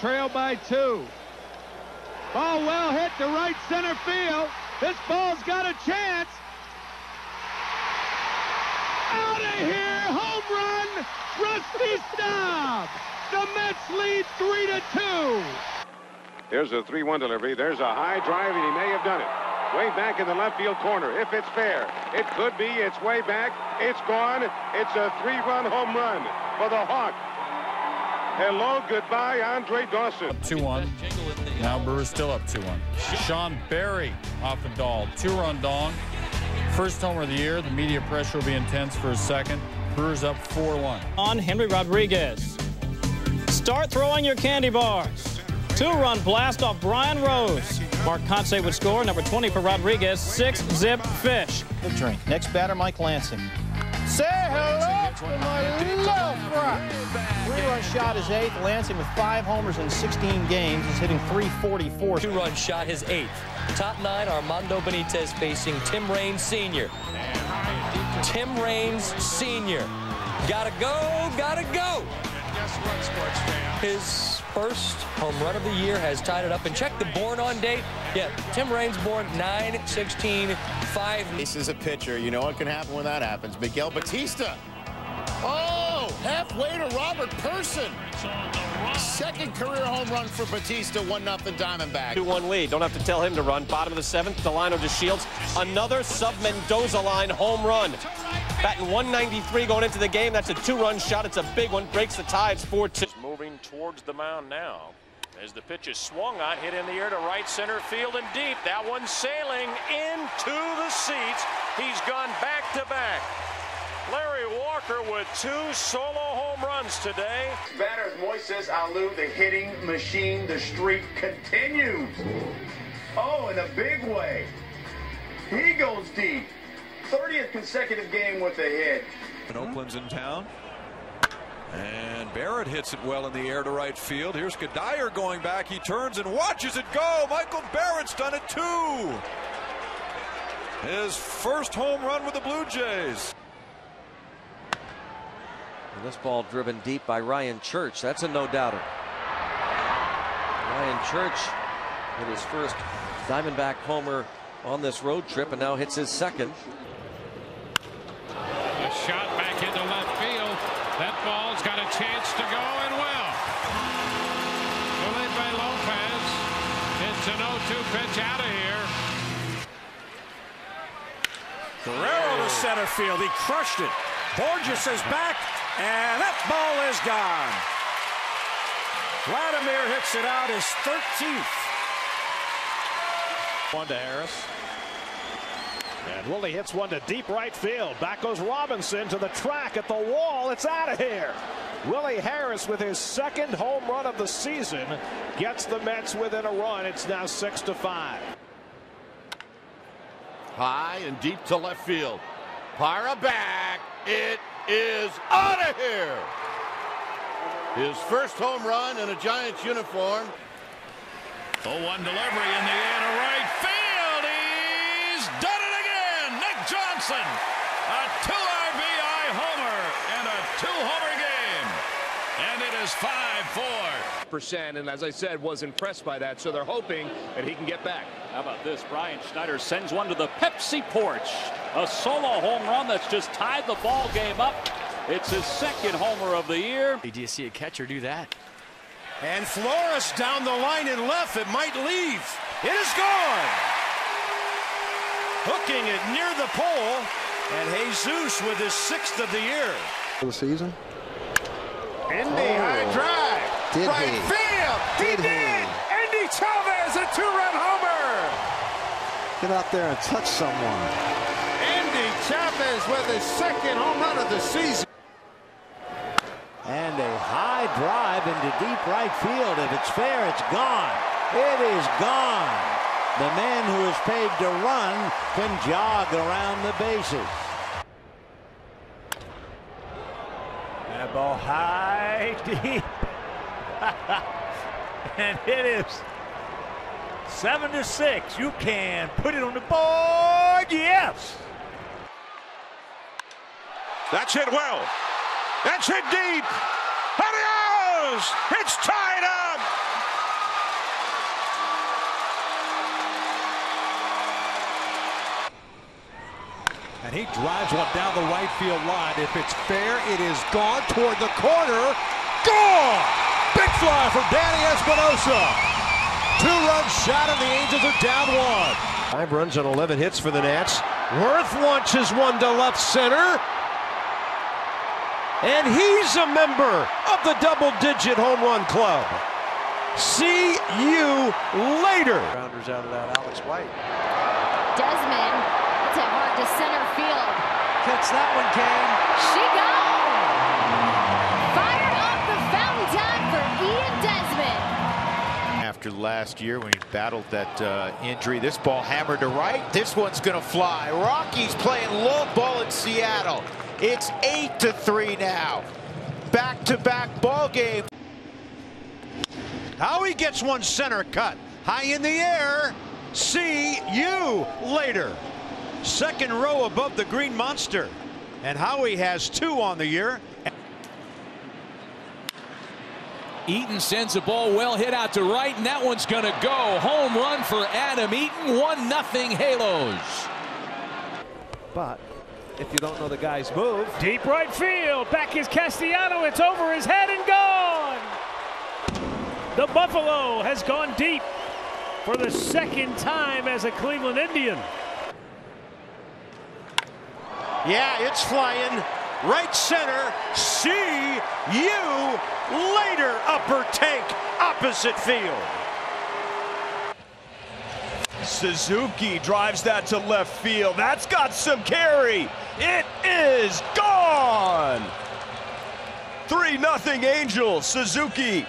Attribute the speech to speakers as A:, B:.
A: trail by two. Ball well hit to right center field. This ball's got a chance. Out of here! Home run! Rusty Staub! The Mets lead three to two.
B: Here's a 3-1 delivery. There's a high drive, and he may have done it. Way back in the left field corner. If it's fair, it could be. It's way back. It's gone. It's a three-run home run for the Hawk. Hello, goodbye, Andre Dawson.
C: 2-1. Now Brewers still up 2-1. Sean Berry off a doll. Two-run dong. First homer of the year. The media pressure will be intense for a second. Brewers up 4-1.
D: On Henry Rodriguez. Start throwing your candy bars. Two-run blast off Brian Rose. Mark Kotsay would score. Number 20 for Rodriguez. Six-zip fish.
E: The drink. Next batter, Mike Lansing. Say hello to my love rock. Three-run shot is eighth. Lansing with five homers in 16 games is hitting 344.
F: Two-run shot his eighth. Top nine, Armando Benitez facing Tim Raines Sr. Tim Raines Sr. Gotta go, gotta go. His first home run of the year has tied it up. And check the born on date. Yeah, Tim Raines born 9 16 5.
G: This is a pitcher. You know what can happen when that happens. Miguel Batista. Oh, halfway to Robert Person. Second career home run for Batista, 1 0 Diamondback.
H: 2 1 lead. Don't have to tell him to run. Bottom of the seventh, Delano Delino DeShields. Another sub Mendoza line home run. Batting 193 going into the game. That's a two run shot. It's a big one. Breaks the tie. It's 4 2.
I: Moving towards the mound now. As the pitch is swung on, hit in the air to right center field and deep. That one sailing into the seats. He's gone back to back. Larry Walker with two solo home runs today.
J: Batters Moises Alou, the hitting machine, the streak continues. Oh, in a big way. He goes deep. 30th consecutive game with a hit.
K: And Oakland's in town. And Barrett hits it well in the air to right field. Here's Cuddyer going back. He turns and watches it go. Michael Barrett's done it too. His first home run with the Blue Jays.
L: And this ball driven deep by Ryan Church. That's a no doubter. Ryan Church hit his first Diamondback homer on this road trip and now hits his second.
M: A shot back into left field. That ball's got a chance to go and well. Felipe Lopez. It's an 0-2 pitch out of here.
N: Guerrero to center field. He crushed it. Borges is back, and that ball is gone. Vladimir hits it out his 13th.
O: One to Harris. And Willie hits one to deep right field. Back goes Robinson to the track at the wall. It's out of here. Willie Harris with his second home run of the season gets the Mets within a run. It's now six to five.
G: High and deep to left field. Para back. It is out of here. His first home run in a Giants uniform.
I: 0-1 delivery in the air to right field. He's done it again. Nick Johnson. A two RBI homer and a two-homer game. And it is 5-4.
P: Percent, and as I said, was impressed by that, so they're hoping that he can get back.
D: How about this? Brian Schneider sends one to the Pepsi porch. A solo home run that's just tied the ball game up. It's his second homer of the year.
F: Do you see a catcher do that?
N: And Flores down the line and left. It might leave. It is gone. Hooking it near the pole. And Jesus with his sixth of the year.
Q: For the season.
N: Endy oh. high drive.
Q: Did
N: right
Q: he?
N: field. He
Q: Did
N: did.
Q: he?
N: Endy Chavez, a two-run homer.
Q: Get out there and touch someone.
N: Endy Chavez with his second home run of the season.
R: And a high drive into deep right field. If it's fair, it's gone. It is gone. The man who is paid to run can jog around the bases.
N: That ball high, deep. and it is seven to six. You can put it on the board. Yes.
K: That's it well. That's it deep. Adios! It's tied up.
R: And he drives one down the right field line. If it's fair, it is gone toward the corner. Gone! Big fly from Danny Espinosa. Two-run shot, and the Angels are down one.
S: Five runs on 11 hits for the Nats. Werth launches one to left center. And he's a member of the double-digit home run club. See you later.
N: Rounders out of that, Alex White.
T: Desmond, it's hit hard to center field.
N: Catch that one, Cain.
T: She goes! Fired off the fountain time for Ian Desmond.
U: After last year when he battled that uh, injury, this ball hammered to right. This one's going to fly. Rockies playing low ball in Seattle. It's 8 to 3 now. Back to back ball game.
R: Howie gets one center cut. High in the air. See you later. Second row above the Green Monster. And Howie has two on the year.
V: Eaton sends the ball well hit out to right, and that one's going to go. Home run for Adam Eaton. 1 nothing Halos.
R: But if you don't know the guy's move.
W: Deep right field. Back is Castellano. It's over his head and gone. The Buffalo has gone deep for the second time as a Cleveland Indian.
R: Yeah, it's flying. Right center. See you later, upper tank, opposite field.
X: Suzuki drives that to left field. That's got some carry. It is gone. 3 nothing Angels. Suzuki